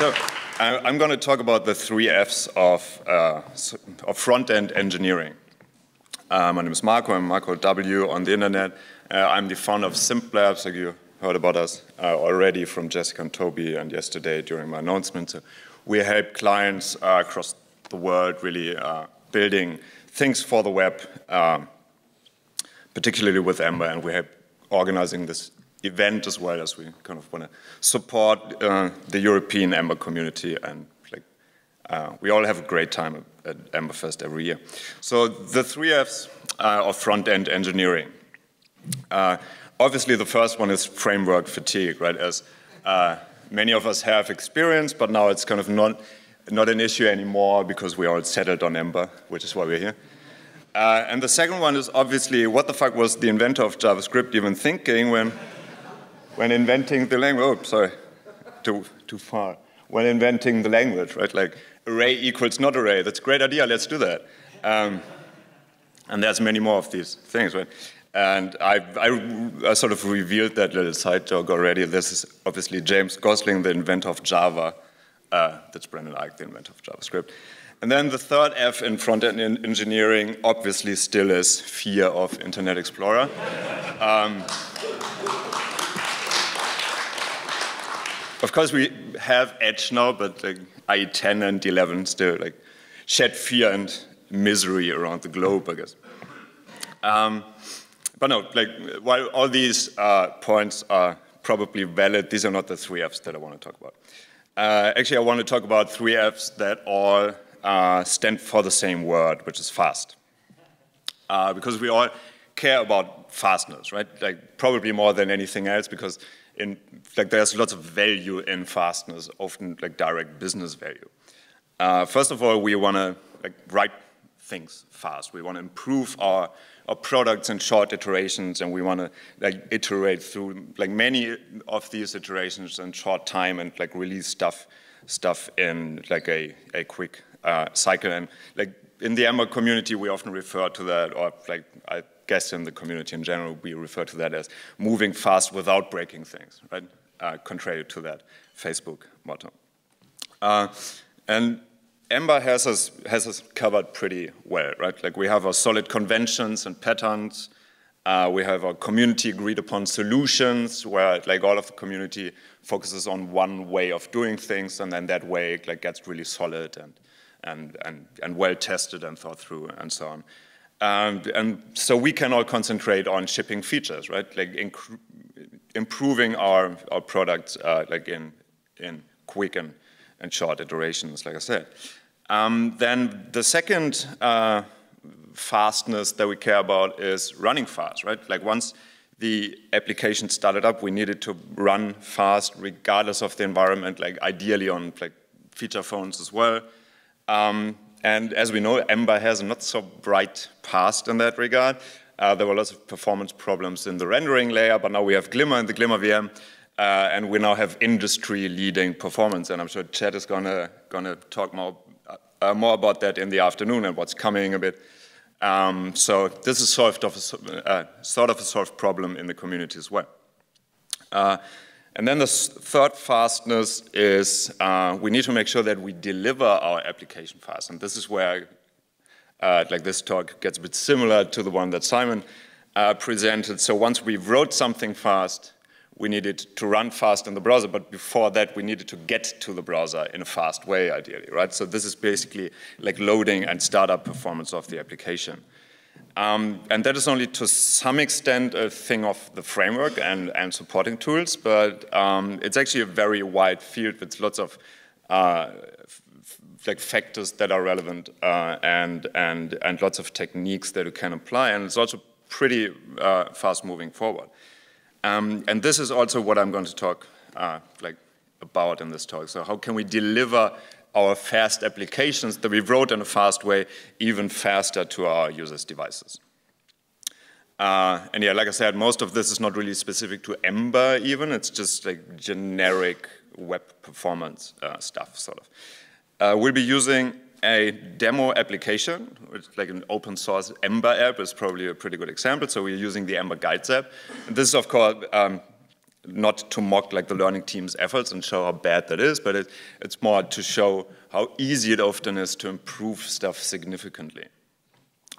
So I'm going to talk about the three Fs of, uh, of front-end engineering. Uh, my name is Marco. I'm Marco W. on the internet. Uh, I'm the founder of SimpLabs. so you heard about us uh, already from Jessica and Toby and yesterday during my announcement. So we help clients uh, across the world really uh, building things for the web, um, particularly with Ember, and we help organizing this event as well as we kind of want to support uh, the European Ember community and like uh, we all have a great time at, Emberfest every year. So the three Fs uh, of front-end engineering. Uh, obviously the first one is framework fatigue, right? As uh, many of us have experienced, but now it's kind of not, not an issue anymore because we all settled on Ember, which is why we're here. Uh, and the second one is obviously, what the fuck was the inventor of JavaScript even thinking when when inventing the language, oh, sorry, too, too far. When inventing the language, right? Like array equals not array. That's a great idea, let's do that. Um, and there's many more of these things, right? And I, I, I, sort of revealed that little side joke already. This is obviously James Gosling, the inventor of Java. Uh, that's Brendan Eich, the inventor of JavaScript. And then the third F in front-end engineering obviously still is fear of Internet Explorer. Um, Of course, we have Edge now, but like IE 10 and 11 still like shed fear and misery around the globe, I guess. Um, but no, like while all these uh, points are probably valid, these are not the three Fs that I want to talk about. Uh, actually, I want to talk about three Fs that all uh, stand for the same word, which is fast. Uh, because we all care about fastness, right? Like probably more than anything else, because in like there's lots of value in fastness, often like direct business value. Uh, first of all, we want to like write things fast. We want to improve our our products in short iterations, and we want to like iterate through like many of these iterations in short time and like release stuff stuff in like a a quick uh, cycle. And like in the Ember community, we often refer to that, or like I guess in the community in general, we refer to that as moving fast without breaking things, right? Uh, contrary to that Facebook motto. Uh, and Ember has us, has us covered pretty well, right? Like we have our solid conventions and patterns. Uh, we have our community agreed upon solutions where like all of the community focuses on one way of doing things and then that way like gets really solid and, and, and, and well tested and thought through and so on. Um, and so we can all concentrate on shipping features, right? Like improving our, our products uh, like in, in quick and, and short iterations, like I said. Um, then the second uh, fastness that we care about is running fast, right? Like once the application started up, we needed to run fast regardless of the environment, like ideally on like feature phones as well. Um, and as we know, Ember has a not so bright past in that regard. Uh, there were lots of performance problems in the rendering layer, but now we have Glimmer in the Glimmer VM, uh, and we now have industry-leading performance. And I'm sure Chad is gonna gonna talk more uh, more about that in the afternoon and what's coming a bit. Um, so this is sort of a, uh, sort of a solved problem in the community as well. And then the third fastness is uh, we need to make sure that we deliver our application fast. And this is where, uh, like this talk gets a bit similar to the one that Simon uh, presented. So once we wrote something fast, we needed to run fast in the browser, but before that, we needed to get to the browser in a fast way, ideally, right? So this is basically like loading and startup performance of the application. Um, and that is only to some extent a thing of the framework and, and supporting tools, but um, it's actually a very wide field with lots of uh, like factors that are relevant uh, and, and, and lots of techniques that you can apply, and it's also pretty uh, fast moving forward. Um, and this is also what I'm going to talk uh, like about in this talk. So how can we deliver our fast applications that we wrote in a fast way even faster to our users' devices. Uh, and yeah, like I said, most of this is not really specific to Ember even, it's just like generic web performance uh, stuff, sort of. Uh, we'll be using a demo application, which like an open source Ember app is probably a pretty good example. So we're using the Ember Guides app. And this is, of course, um, not to mock like the learning team's efforts and show how bad that is, but it, it's more to show how easy it often is to improve stuff significantly.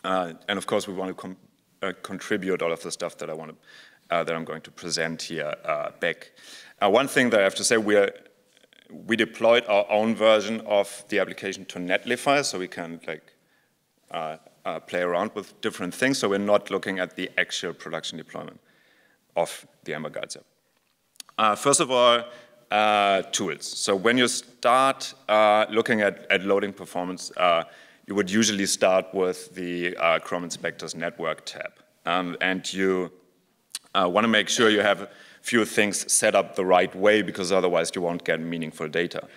Uh, and of course, we want to uh, contribute all of the stuff that I want to, uh, that I'm going to present here uh, back. Uh, one thing that I have to say, we are, we deployed our own version of the application to Netlify, so we can like uh, play around with different things. So we're not looking at the actual production deployment of the Ember Guides app. Uh, first of all, uh, tools. So when you start uh, looking at, at, loading performance, uh, you would usually start with the uh, Chrome Inspector's Network tab. Um, and you uh, want to make sure you have a few things set up the right way because otherwise you won't get meaningful data.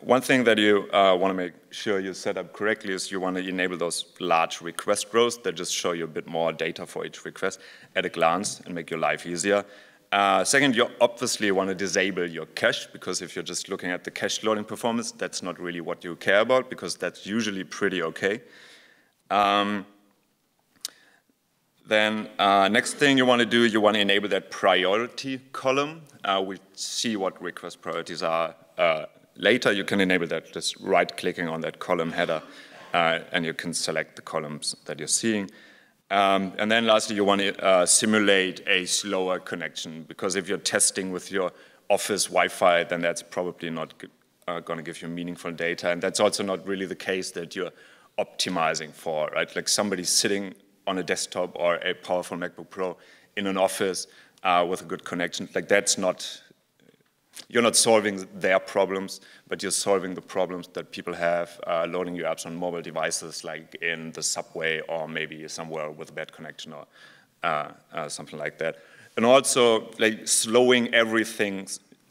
one thing that you want to make sure you set up correctly is you want to enable those large request rows that just show you a bit more data for each request at a glance and make your life easier. Uh, second, you obviously want to disable your cache because if you're just looking at the cache loading performance, that's not really what you care about because that's usually pretty okay. Um, then uh, next thing you want to do, you want to enable that priority column. Uh, we see what request priorities are uh, later. You can enable that just right-clicking on that column header, uh, and you can select the columns that you're seeing. Um, and then lastly, you want to uh, simulate a slower connection because if you're testing with your office Wi-Fi, then that's probably not uh, going to give you meaningful data. And that's also not really the case that you're optimizing for, right? Like somebody sitting on a desktop or a powerful MacBook Pro in an office uh, with a good connection, like that's not you're not solving their problems, but you're solving the problems that people have uh, loading your apps on mobile devices, like in the subway or maybe somewhere with a bad connection or uh, uh, something like that. And also, like slowing everything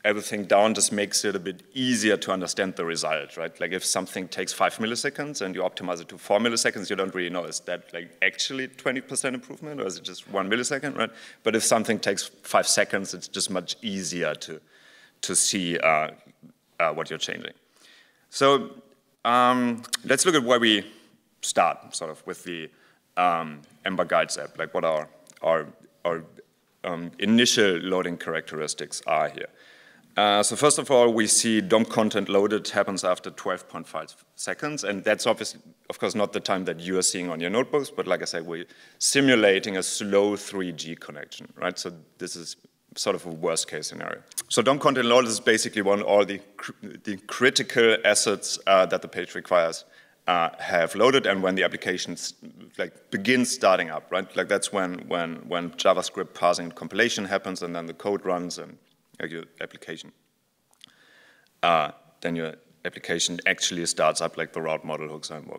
everything down just makes it a bit easier to understand the result, right? Like if something takes five milliseconds and you optimize it to four milliseconds, you don't really know, is that like actually 20% improvement or is it just one millisecond, right? But if something takes five seconds, it's just much easier to, to see uh, uh, what you're changing. So um, let's look at where we start, sort of, with the um, Ember Guides app, like what our, our, our um, initial loading characteristics are here. Uh, so first of all, we see DOM content loaded happens after 12.5 seconds, and that's obviously, of course, not the time that you are seeing on your notebooks, but like I said, we're simulating a slow 3G connection, right? So this is sort of a worst case scenario. So DOM content load is basically one all the, cr the critical assets uh, that the page requires uh, have loaded and when the application like begins starting up, right? Like that's when, when, when JavaScript parsing and compilation happens and then the code runs and like your application. Uh, then your application actually starts up like the route model hooks and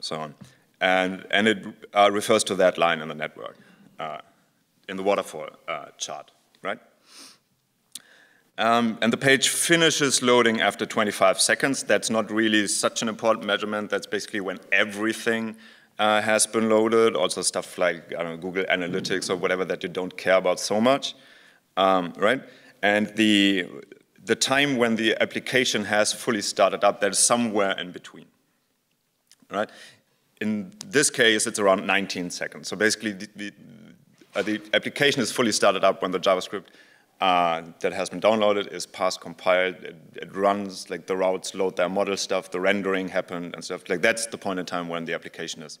so on. And, and it uh, refers to that line in the network uh, in the waterfall uh, chart right? Um, and the page finishes loading after 25 seconds. That's not really such an important measurement. That's basically when everything uh, has been loaded, also stuff like know, Google Analytics or whatever that you don't care about so much, um, right? And the, the time when the application has fully started up, that is somewhere in between, right? In this case, it's around 19 seconds. So basically, the, the, uh, the application is fully started up when the JavaScript uh, that has been downloaded is parsed, compiled, it, it, runs, like the routes load their model stuff, the rendering happened and stuff. Like that's the point in time when the application is,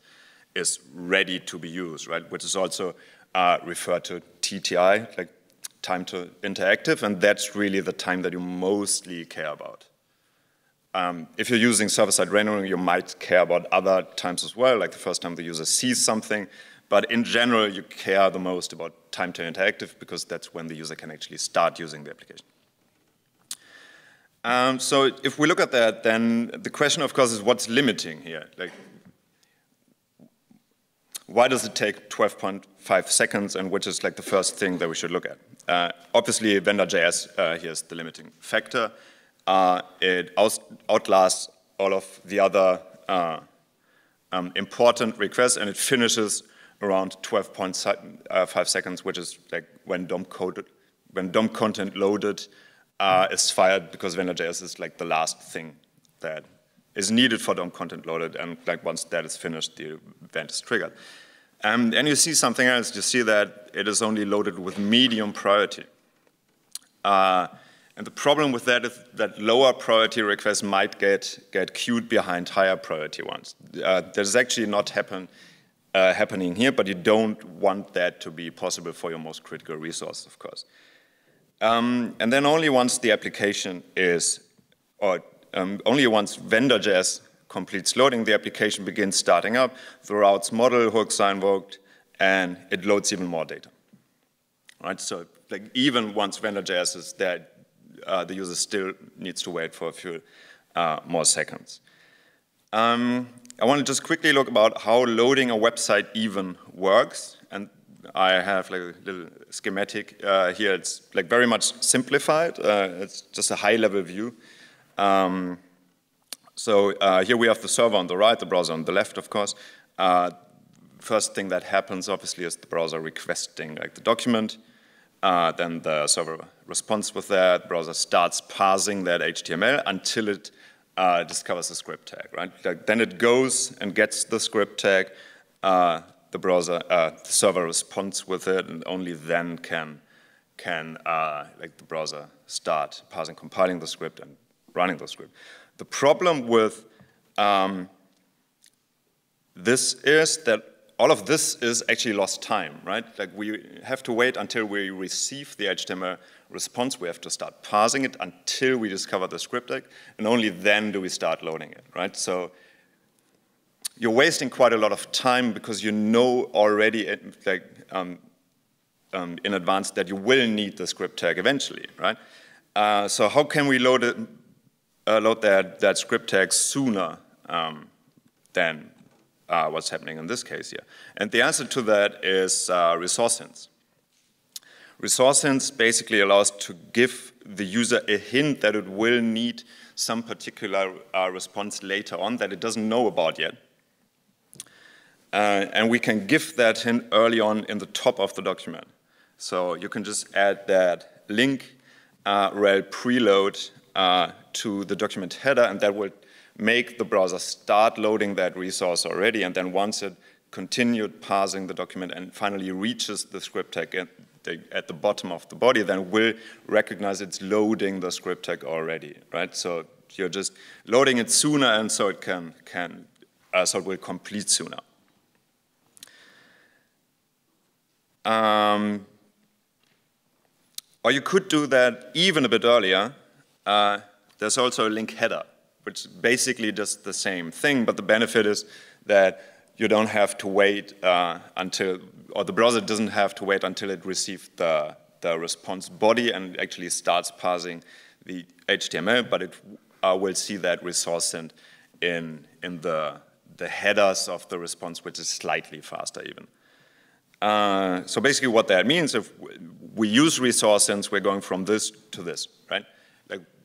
is ready to be used, right? Which is also uh, referred to TTI, like time to interactive, and that's really the time that you mostly care about. Um, if you're using server-side rendering, you might care about other times as well, like the first time the user sees something, but in general, you care the most about time to interactive because that's when the user can actually start using the application. Um, so if we look at that, then the question, of course, is what's limiting here? Like, why does it take 12.5 seconds, and which is like the first thing that we should look at? Uh, obviously, Vendor.js uh, here is the limiting factor. Uh, it out outlasts all of the other uh, um, important requests, and it finishes around 12.5 seconds, which is like when DOM when DOM content loaded uh, is fired because Vendor.js is like the last thing that is needed for DOM content loaded, and like once that is finished, the event is triggered. Um, and you see something else. You see that it is only loaded with medium priority. Uh, and the problem with that is that lower priority requests might get, get queued behind higher priority ones. Uh, that actually not happen, uh, happening here, but you don't want that to be possible for your most critical resource, of course. Um, and then only once the application is, or um, only once vendor.js completes loading, the application begins starting up, the routes model hooks are invoked, and it loads even more data. Right, so like even once vendor.js is there, uh, the user still needs to wait for a few uh, more seconds. Um, I want to just quickly look about how loading a website even works. And I have like a little schematic uh, here. It's like very much simplified. Uh, it's just a high level view. Um, so uh, here we have the server on the right, the browser on the left, of course. Uh, first thing that happens, obviously, is the browser requesting like the document. Uh, then the server responds with that. The browser starts parsing that HTML until it uh, discovers the script tag, right? Like, then it goes and gets the script tag. Uh, the browser, uh, the server responds with it, and only then can can uh, like the browser start parsing, compiling the script, and running the script. The problem with um, this is that all of this is actually lost time, right? Like we have to wait until we receive the HTML response. We have to start parsing it until we discover the script tag, and only then do we start loading it, right? So you're wasting quite a lot of time because you know already uh, like, um, um, in advance that you will need the script tag eventually, right? Uh, so how can we load, it, uh, load that, that script tag sooner um, than uh, what's happening in this case here? And the answer to that is uh, resource hints. Resource hints basically allows to give the user a hint that it will need some particular uh, response later on that it doesn't know about yet. Uh, and we can give that hint early on in the top of the document. So you can just add that link uh, rel preload uh, to the document header, and that will make the browser start loading that resource already. And then once it continued parsing the document and finally reaches the script tag at the, at the bottom of the body, then will recognize it's loading the script tag already, right? So you're just loading it sooner, and so it can can uh, so it will complete sooner. Um, or you could do that even a bit earlier. Uh, there's also a link header, which is basically just the same thing, but the benefit is that you don't have to wait uh, until, or the browser doesn't have to wait until it receives the, the response body and actually starts parsing the HTML, but it uh, will see that resource hint in, in the, the headers of the response, which is slightly faster even. Uh, so basically what that means, if we use resource hints, we're going from this to this, right?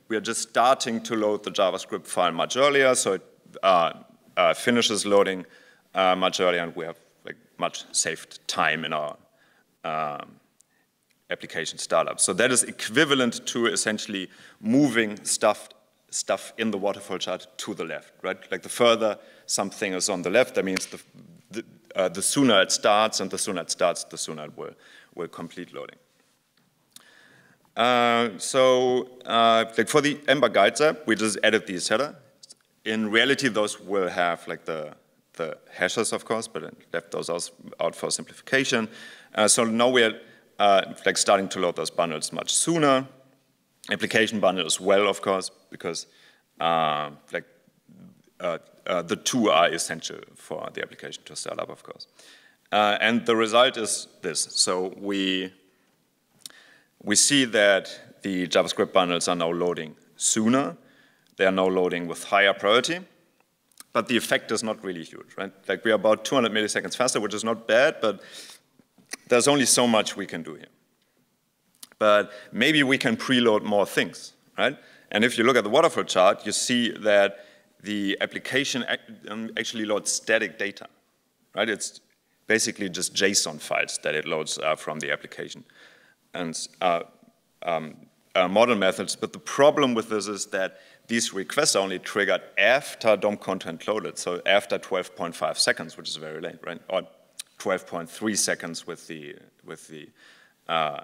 Like we're just starting to load the JavaScript file much earlier, so it uh, uh, finishes loading uh, much earlier, and we have like much saved time in our um, application startup. So that is equivalent to essentially moving stuff stuff in the waterfall chart to the left, right? Like the further something is on the left, that means the, the, uh, the sooner it starts, and the sooner it starts, the sooner it will, will complete loading. Uh, so uh, like for the Ember Guides app, we just added these header. In reality, those will have like the, the hashes, of course, but I left those out for simplification. Uh, so now we're uh, like starting to load those bundles much sooner. Application bundle as well, of course, because uh, like the two are essential for the application to start up, of course. And the result is this. So we, we see that the JavaScript bundles are now loading sooner. They are now loading with higher priority. But the effect is not really huge, right? Like we are about 200 milliseconds faster, which is not bad, but there's only so much we can do here. But maybe we can preload more things, right? And if you look at the waterfall chart, you see that the application um, actually loads static data, right? It's basically just JSON files that it loads uh, from the application. And uh, um, uh, model methods, but the problem with this is that these requests are only triggered after DOM content loaded, so after 12.5 seconds, which is very late, right? Or 12.3 seconds with the, with the uh,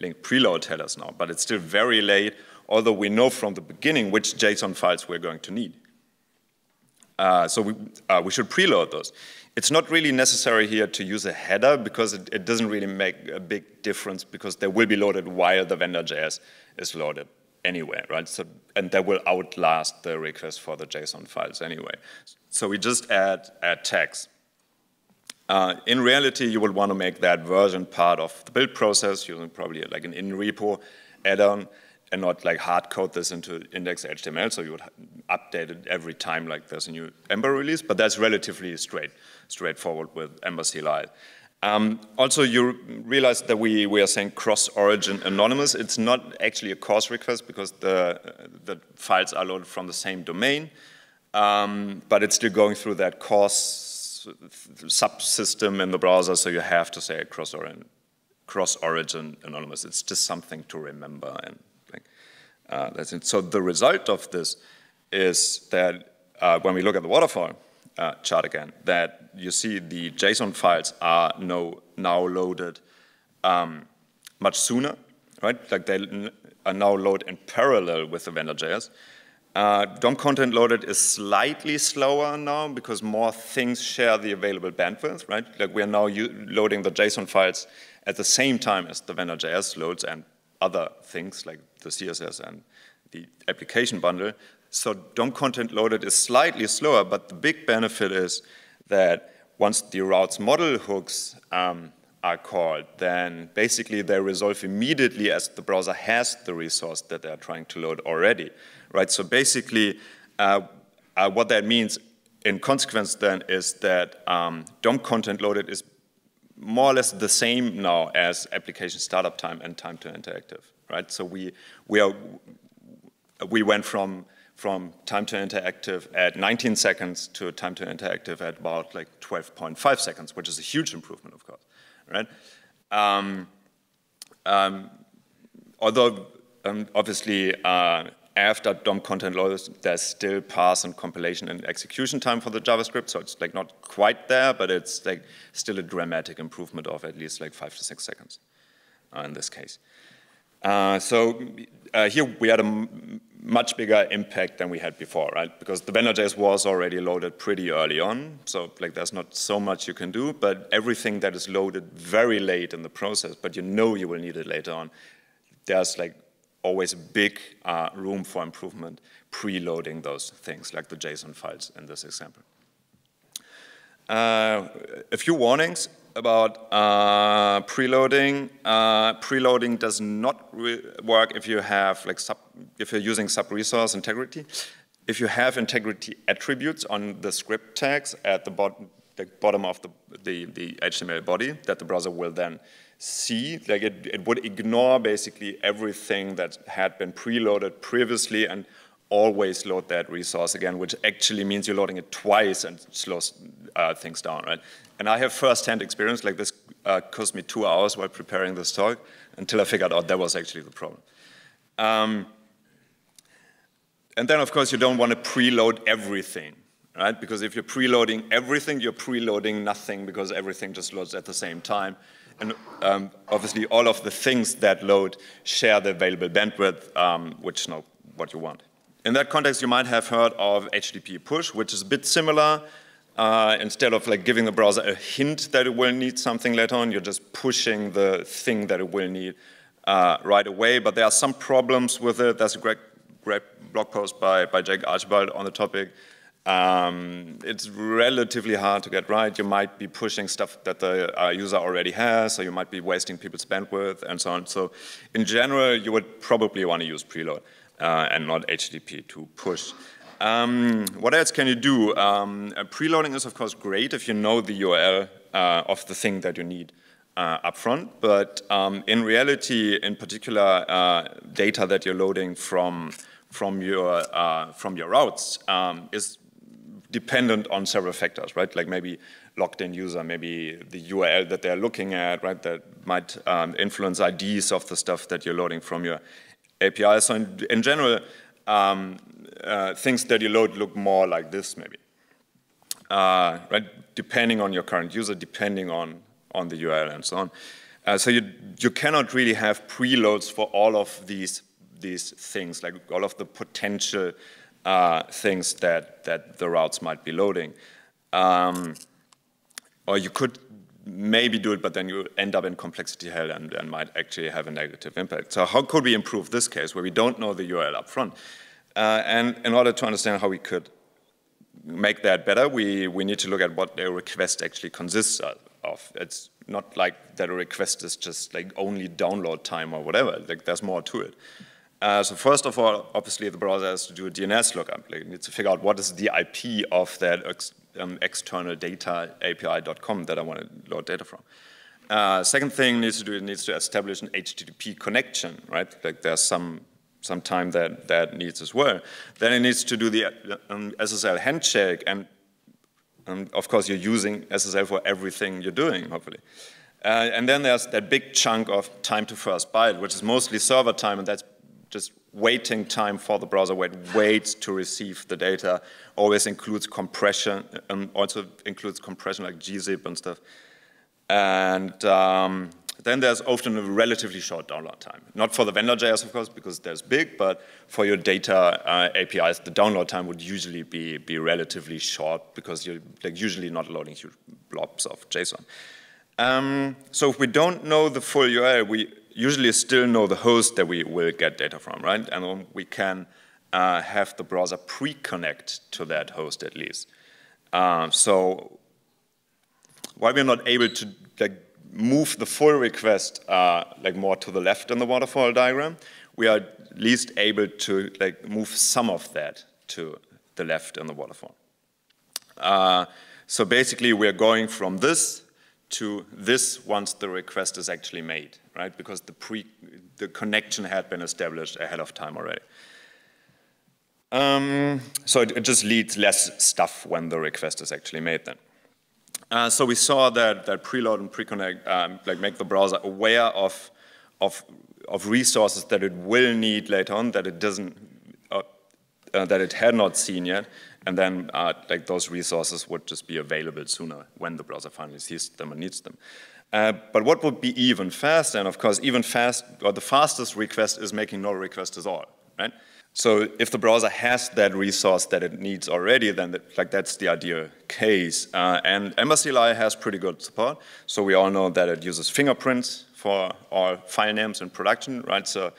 link preload headers now, but it's still very late, although we know from the beginning which JSON files we're going to need. Uh, so we, uh, we should preload those. It's not really necessary here to use a header because it, it, doesn't really make a big difference because they will be loaded while the vendor.js is loaded anyway, right? So, and that will outlast the request for the JSON files anyway. So we just add, add tags. Uh, in reality, you will want to make that version part of the build process using probably like an in-repo add-on and not like hard code this into index.html, so you would update it every time like there's a new Ember release, but that's relatively straight, straightforward with Ember CLI. Um, also, you realize that we, we are saying cross-origin anonymous. It's not actually a CORS request because the, the files are loaded from the same domain, um, but it's still going through that CORS subsystem in the browser, so you have to say cross-origin cross -origin anonymous. It's just something to remember and uh, so the result of this is that uh, when we look at the waterfall uh, chart again, that you see the JSON files are no, now loaded um, much sooner, right? Like they are now loaded in parallel with the vendor.js. Uh, DOM content loaded is slightly slower now because more things share the available bandwidth, right? Like we are now loading the JSON files at the same time as the vendor.js loads and other things like the CSS and the application bundle. So DOM content loaded is slightly slower, but the big benefit is that once the routes model hooks um, are called, then basically they resolve immediately as the browser has the resource that they're trying to load already, right? So basically, uh, uh, what that means in consequence then is that um, DOM content loaded is more or less the same now as application startup time and time to interactive, right? So we, we, are, we went from, from time to interactive at 19 seconds to time to interactive at about like 12.5 seconds, which is a huge improvement, of course, right? Um, um, although um, obviously uh, after DOM content loads, there's still parse and compilation and execution time for the JavaScript, so it's like not quite there, but it's like still a dramatic improvement of at least like five to six seconds uh, in this case. Uh, so uh, here we had a much bigger impact than we had before, right? Because the vendor.js was already loaded pretty early on, so like there's not so much you can do, but everything that is loaded very late in the process, but you know you will need it later on, there's like always a big uh, room for improvement preloading those things, like the JSON files in this example. Uh, a few warnings about uh, preloading. Uh, preloading does not work if you have like sub, if you're using sub-resource integrity. If you have integrity attributes on the script tags at the, the bottom of the, the, the HTML body that the browser will then see, like it, it would ignore basically everything that had been preloaded previously and always load that resource again, which actually means you're loading it twice and slows uh, things down, right? And I have first-hand experience, like this uh, cost me two hours while preparing this talk until I figured out that was actually the problem. Um, and then, of course, you don't want to preload everything, right? Because if you're preloading everything, you're preloading nothing because everything just loads at the same time. And um, obviously, all of the things that load share the available bandwidth, um, which is not what you want. In that context, you might have heard of HTTP push, which is a bit similar. Uh, instead of like giving the browser a hint that it will need something later on, you're just pushing the thing that it will need uh, right away. But there are some problems with it. There's a great, great blog post by, by Jake Archibald on the topic. Um, it's relatively hard to get right. You might be pushing stuff that the uh, user already has, or you might be wasting people's bandwidth and so on. So in general, you would probably want to use preload uh, and not HTTP2 push. Um, what else can you do? Um, uh, preloading is, of course, great if you know the URL uh, of the thing that you need uh, upfront, but um, in reality, in particular, uh, data that you're loading from from your from your routes um, is dependent on several factors, right? Like maybe logged in user, maybe the URL that they're looking at, right? That might um, influence IDs of the stuff that you're loading from your API. So in, in general, um, uh, things that you load look more like this maybe. uh, right? Depending on your current user, depending on, on the URL and so on. Uh, so you, you cannot really have preloads for all of these, these things, like all of the potential uh, things that, that the routes might be loading. Um, or you could maybe do it, but then you end up in complexity hell and, and, might actually have a negative impact. So how could we improve this case where we don't know the URL up front? Uh, and in order to understand how we could make that better, we, we need to look at what a request actually consists of. It's not like that a request is just like only download time or whatever. Like there's more to it. Uh, so first of all, obviously the browser has to do a DNS lookup. Like it needs to figure out what is the IP of that ex um, external data API.com that I want to load data from. Uh, second thing needs to do, it needs to establish an HTTP connection, right? Like there's some some time that that needs as well. Then it needs to do the um, SSL handshake and and of course, you're using SSL for everything you're doing, hopefully. Uh, and then there's that big chunk of time to first byte, which is mostly server time, and that's just waiting time for the browser where it waits to receive the data. Always includes compression, and also includes compression like gzip and stuff. And um, then there's often a relatively short download time. Not for the vendor JS, of course, because there's big, but for your data uh, APIs, the download time would usually be, be relatively short because you're like, usually not loading huge blobs of JSON. Um, so if we don't know the full URL, we usually still know the host that we will get data from, right? And we can uh, have the browser pre-connect to that host at least. Uh, so while we're not able to like, move the full request uh, like more to the left in the waterfall diagram, we are at least able to like move some of that to the left in the waterfall. Uh, so basically, we're going from this to this once the request is actually made, right? Because the pre the connection had been established ahead of time already. Um, so it, it, just leads less stuff when the request is actually made then. Uh, so we saw that, that preload and preconnect um, like make the browser aware of, of, of resources that it will need later on that it doesn't, uh, uh, that it had not seen yet, and then uh, like those resources would just be available sooner when the browser finally sees them and needs them. Uh, but what would be even faster, and of course even fast, or the fastest request is making no request at all, right? So if the browser has that resource that it needs already, then that, like that's the ideal case. Uh, and Ember CLI has pretty good support. So we all know that it uses fingerprints for all file names in production, right? So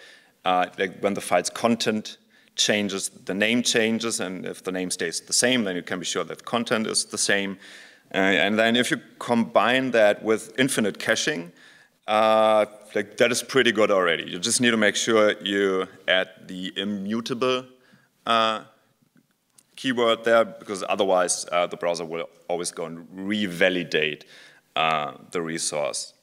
uh, like when the file's content changes, the name changes, and if the name stays the same, then you can be sure that content is the same. Uh, and then if you combine that with infinite caching, uh, like that is pretty good already. You just need to make sure you add the immutable uh, keyword there because otherwise uh, the browser will always go and revalidate uh, the resource.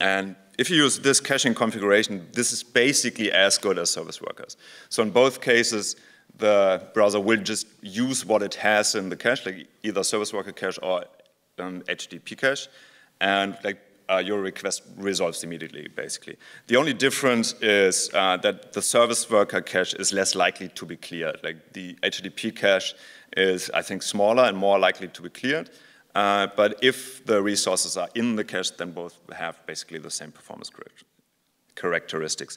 And if you use this caching configuration, this is basically as good as service workers. So in both cases, the browser will just use what it has in the cache, like either service worker cache or um, HTTP cache, and like uh, your request resolves immediately, basically. The only difference is uh, that the service worker cache is less likely to be cleared. Like the HTTP cache is, I think, smaller and more likely to be cleared. Uh, but if the resources are in the cache, then both have basically the same performance characteristics.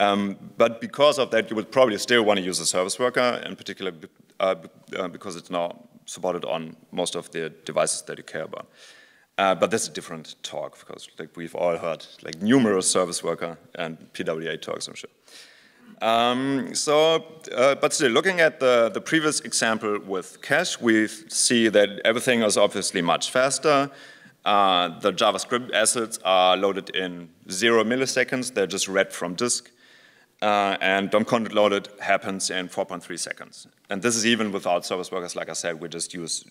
Um, but because of that, you would probably still want to use a service worker, in particular uh, uh, because it's now supported on most of the devices that you care about. Uh, but that's a different talk because like we've all heard like numerous service worker and PWA talks, I'm sure. Um, so, uh, but still, looking at the, the previous example with cache, we see that everything is obviously much faster. Uh, the JavaScript assets are loaded in zero milliseconds. They're just read from disk. Uh, and DOM content loaded happens in 4.3 seconds. And this is even without service workers. Like I said, we just use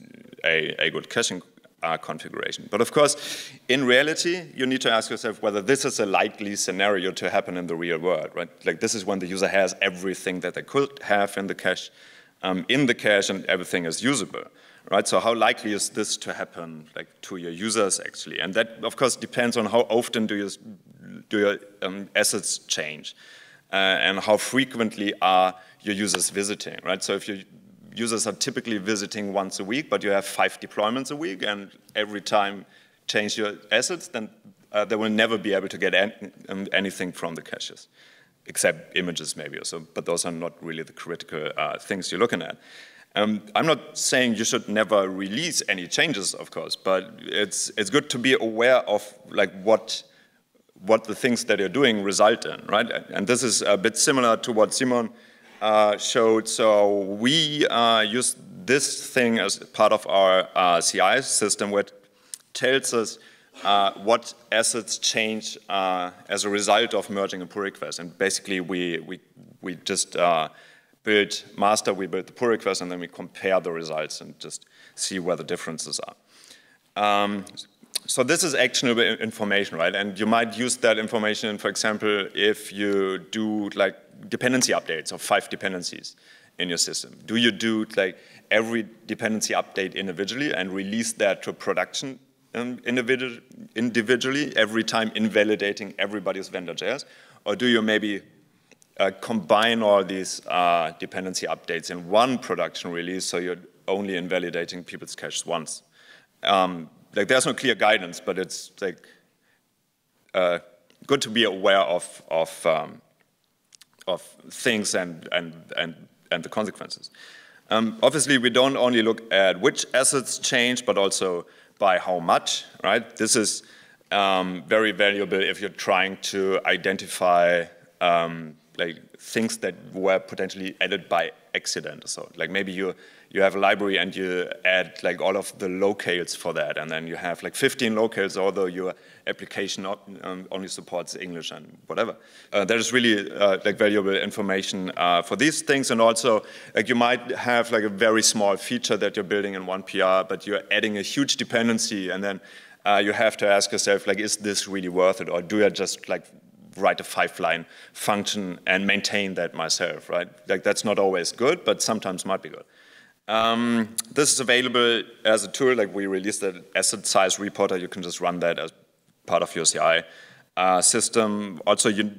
a, a good caching uh, configuration. But of course, in reality, you need to ask yourself whether this is a likely scenario to happen in the real world, right? Like this is when the user has everything that they could have in the cache, um, in the cache, and everything is usable, right? So how likely is this to happen, like to your users actually? And that, of course, depends on how often do, you, do your um, assets change, uh, and how frequently are your users visiting, right? So if you users are typically visiting once a week, but you have five deployments a week, and every time change your assets, then uh, they will never be able to get um, anything from the caches, except images maybe or so, but those are not really the critical uh, things you're looking at. Um, I'm not saying you should never release any changes, of course, but it's, it's good to be aware of like what, what the things that you're doing result in, right? And this is a bit similar to what Simon showed. So we uh, use this thing as part of our uh, CI system, which tells us uh, what assets change uh, as a result of merging a pull request. And basically, we, we, we just uh, build master, we build the pull request, and then we compare the results and just see where the differences are. Um, so this is actionable information, right? And you might use that information, for example, if you do like dependency updates of five dependencies in your system. Do you do like every dependency update individually and release that to production um, individual, individually every time invalidating everybody's vendor.js? Or do you maybe uh, combine all these uh, dependency updates in one production release so you're only invalidating people's caches once? Um, like there's no clear guidance, but it's like uh, good to be aware of, of, um, of things and, and, and, and the consequences. Um, obviously, we don't only look at which assets change, but also by how much, right? This is um, very valuable if you're trying to identify um, like things that were potentially added by accident. So like maybe you you have a library and you add like all of the locales for that, and then you have like 15 locales, although your application not, um, only supports English and whatever. Uh, that is really uh, like valuable information uh, for these things, and also like you might have like a very small feature that you're building in one PR, but you're adding a huge dependency, and then uh, you have to ask yourself like, is this really worth it, or do I just like write a five-line function and maintain that myself, right? Like that's not always good, but sometimes might be good. Um, this is available as a tool, like we released an asset size reporter. You can just run that as part of your CI uh, system. Also, you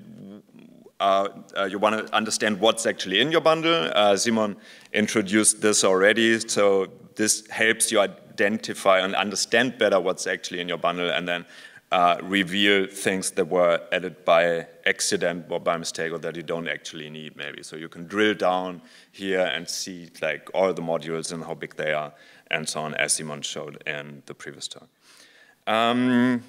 uh, uh, you want to understand what's actually in your bundle. Uh, Simon introduced this already, so this helps you identify and understand better what's actually in your bundle, and then uh, reveal things that were added by accident or by mistake or that you don't actually need maybe. So you can drill down here and see like all the modules and how big they are and so on as Simon showed in the previous talk. Um,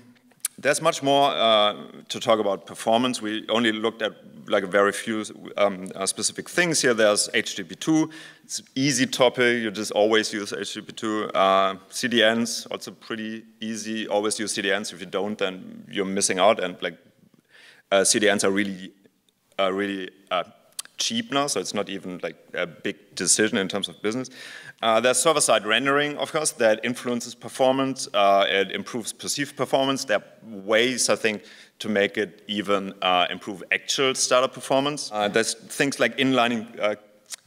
there's much more uh, to talk about performance. We only looked at like very few um, uh, specific things here. There's HTTP2. It's easy topic. You just always use HTTP2. Uh, CDNs, also pretty easy. Always use CDNs. If you don't, then you're missing out. And like uh, CDNs are really, uh, really cheap now, so it's not even like a big decision in terms of business. Uh, there's server-side rendering, of course, that influences performance. Uh, it improves perceived performance. There are ways, I think, to make it even uh, improve actual startup performance. Uh, there's things like inlining uh,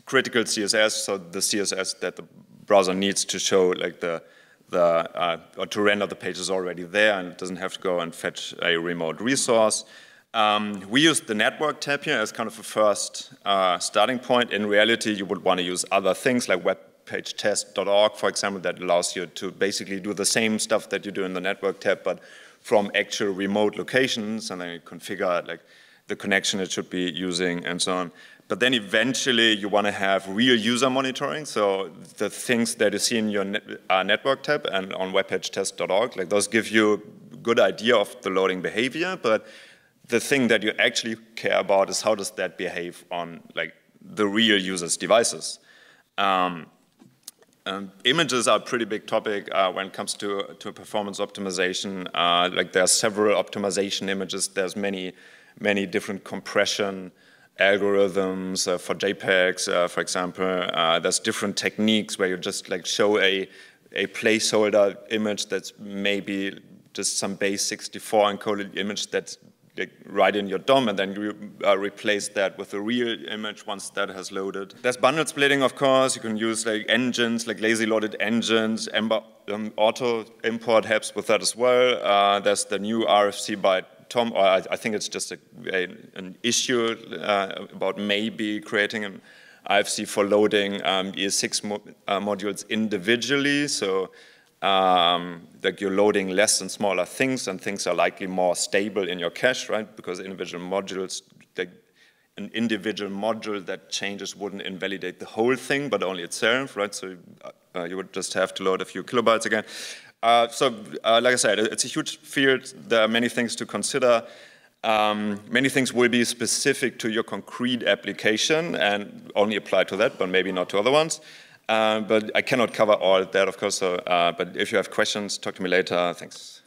critical CSS, so the CSS that the browser needs to show like the the, uh, or to render the pages already there and it doesn't have to go and fetch a remote resource. Um, we use the network tab here as kind of a first uh, starting point. In reality, you would want to use other things like webpagetest.org, for example, that allows you to basically do the same stuff that you do in the network tab, but from actual remote locations, and then you configure like the connection it should be using and so on. But then eventually you want to have real user monitoring. So the things that you see in your uh, network tab and on webpagetest.org, like those give you a good idea of the loading behavior, but the thing that you actually care about is how does that behave on like the real user's devices. Um, um, images are a pretty big topic uh, when it comes to, to performance optimization. Uh, like there are several optimization images. There's many, many different compression algorithms uh, for JPEGs, uh, for example. Uh, there's different techniques where you just like show a, a placeholder image that's maybe just some base 64 encoded image that's right in your DOM, and then you uh, replace that with a real image once that has loaded. There's bundle splitting, of course. You can use like engines, like lazy loaded engines. Ember, um, auto import helps with that as well. Uh, there's the new RFC by Tom, I think it's just a, a, an issue uh, about maybe creating an RFC for loading um, ES6 mo uh, modules individually. So um, like you're loading less and smaller things, and things are likely more stable in your cache, right? Because individual modules, like an individual module that changes wouldn't invalidate the whole thing, but only itself, right? So uh, you would just have to load a few kilobytes again. Uh, so, uh, like I said, it's a huge field. There are many things to consider. Um, many things will be specific to your concrete application and only apply to that, but maybe not to other ones. Uh, but I cannot cover all that, of course. So, uh, but if you have questions, talk to me later. Thanks.